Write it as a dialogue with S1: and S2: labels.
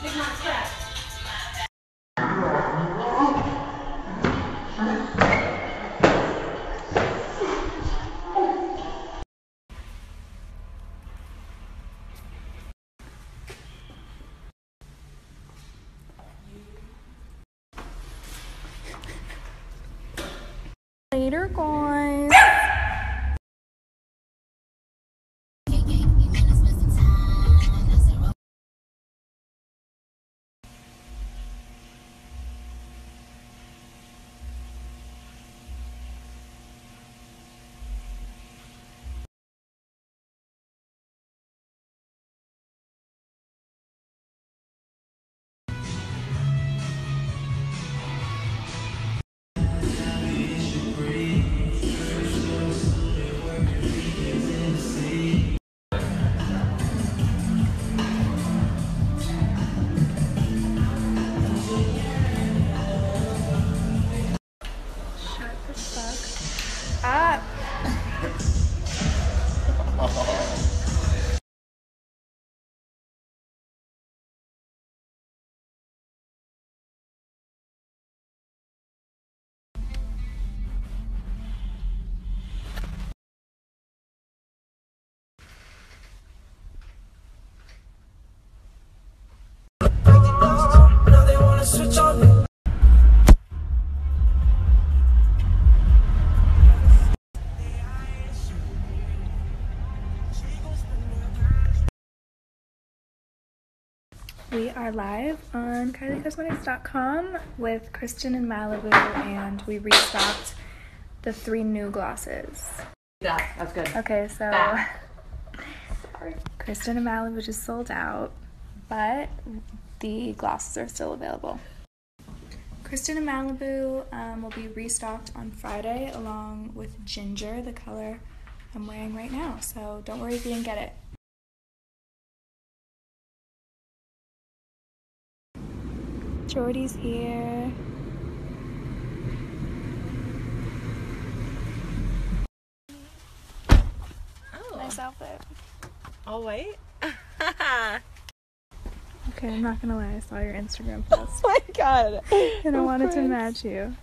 S1: Later, We are live on KylieCosmetics.com with Kristen and Malibu, and we restocked the three new glosses.
S2: That, that's good.
S1: Okay, so
S2: Back.
S1: Kristen and Malibu just sold out, but the glosses are still available. Kristen and Malibu um, will be restocked on Friday along with Ginger, the color I'm wearing right now. So don't worry if you didn't get it. Jordy's here.
S2: Oh,
S1: Nice outfit.
S2: all white?
S1: Okay, I'm not gonna lie, I saw your Instagram post oh
S2: my god.
S1: and I wanted to match you.